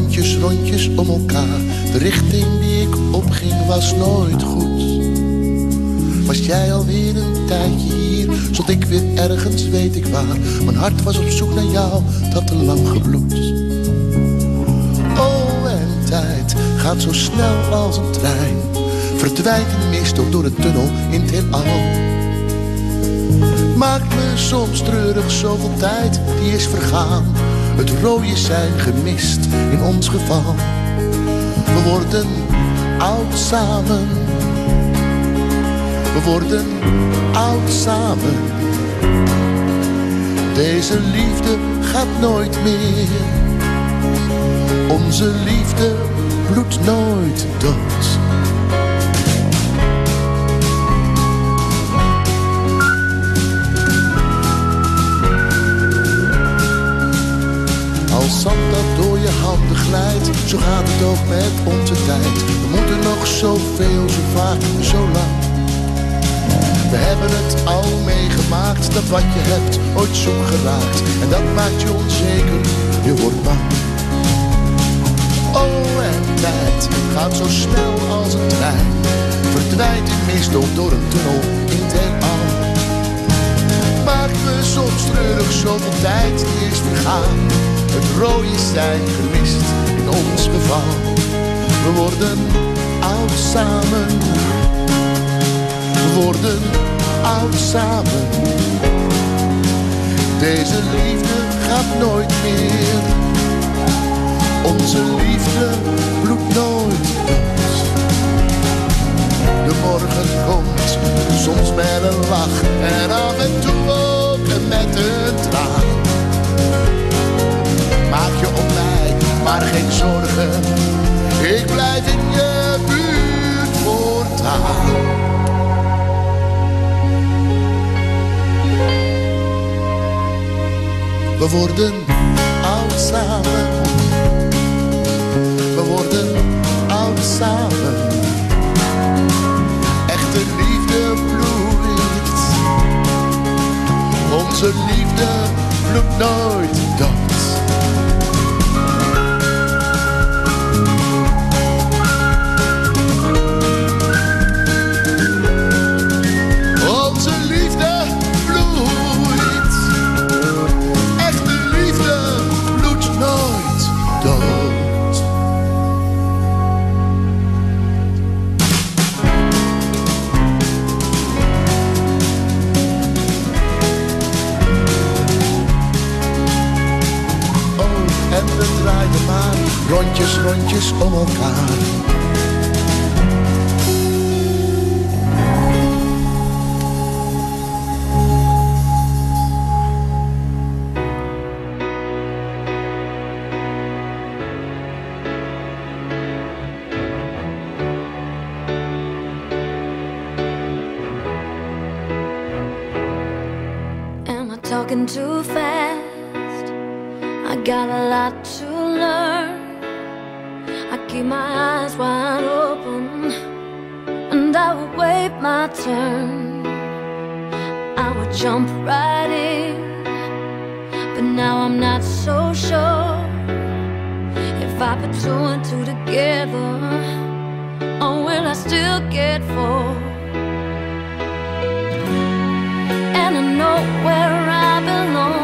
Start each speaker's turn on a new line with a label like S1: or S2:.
S1: rondjes, rondjes om elkaar. De richting die ik opging was nooit goed. Was jij alweer een tijdje hier, zat ik weer ergens, weet ik waar. Mijn hart was op zoek naar jou, dat te lang gebloed. Oh, en tijd gaat zo snel als een trein. Verdwijnt in mist of door de tunnel in het heelal. Maakt me soms treurig zoveel tijd, die is vergaan. Het rode zijn gemist in ons geval. We worden oud samen. We worden oud samen. Deze liefde gaat nooit meer. Onze liefde bloedt nooit dood. Zo gaat het ook met onze tijd. We moeten nog zoveel, zo vaak, zo lang. We hebben het al meegemaakt, dat wat je hebt ooit zoek geraakt. En dat maakt je onzeker, je wordt bang. Oh, en tijd gaat zo snel als een trein. Verdwijnt in mist door een tunnel in het heelal. Maakt me soms treurig, zoveel tijd is vergaan. Het rode zijn gemist in ons geval. We worden oud samen. We worden oud samen. Deze liefde gaat nooit meer. Onze liefde bloedt nooit. De morgen komt, soms met een lach en af en toe ook met een traan. Maar geen zorgen, ik blijf in je buurt voortaan. We worden oud samen. We worden oud samen. Echte liefde bloeit. Onze liefde bloedt nooit dood.
S2: provocar. talking too fast. I got a lot to keep my eyes wide open and I would wait my turn. I would jump right in, but now I'm not so sure if I put two and two together. Or will I still get four? and I know where I belong.